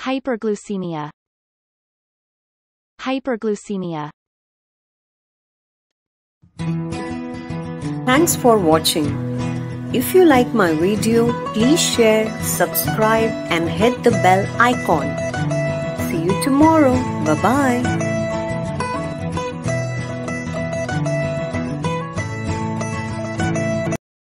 Hyperglucemia. Hyperglucemia. Thanks for watching. If you like my video, please share, subscribe and hit the bell icon. See you tomorrow. Bye bye.